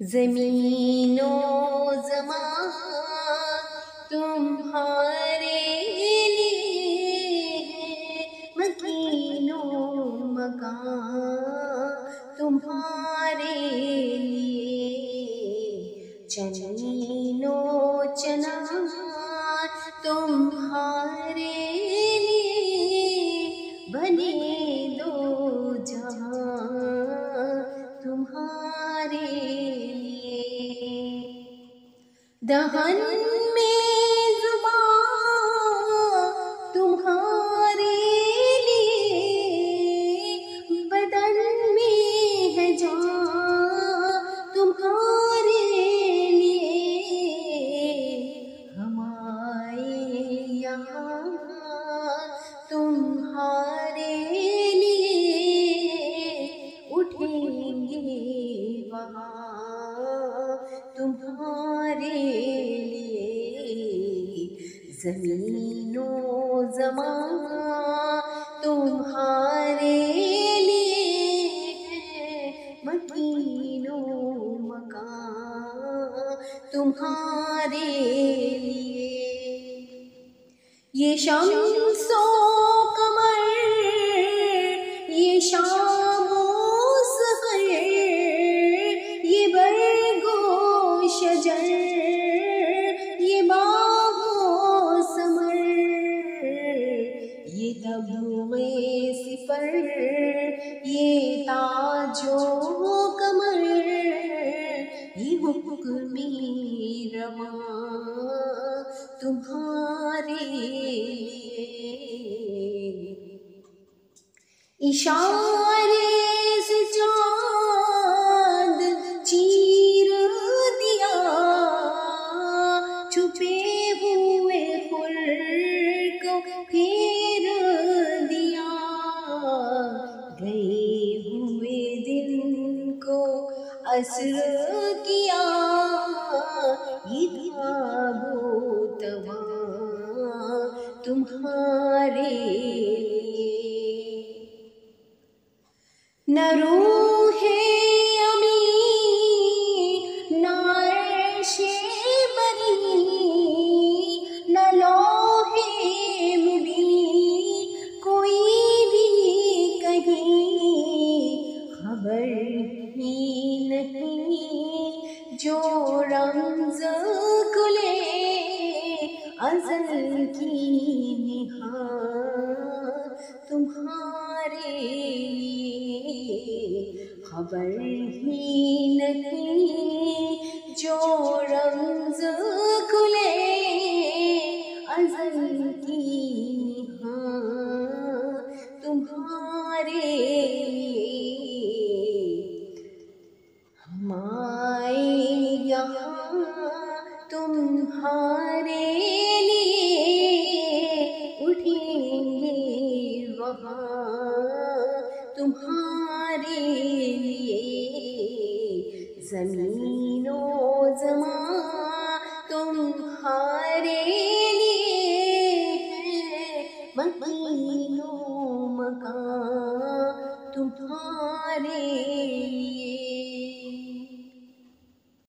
जमीनो जमा तुम्हारे लिए मकीनो मकान तुम्हारे The Hun जमीनो जमा तुम्हारे लिए मकीनो मकान तुम्हारे लिए। ये शम्सो तबुए सिफर ये ताजो कमर, ये हुक्मी रमा तुम्हारे इशारे से चाँद चीर दिया, छुपे हुए फुल को फेर असर किया। तुम्हारे न रूहे अमी नारशे बरी न लोहे मुबी कोई भी कहीं खबर ही नहीं जो रमज कुले अजल की निहा तुम्हारे खबर ही नहीं। तुम्हारे लिए जमीनों जमा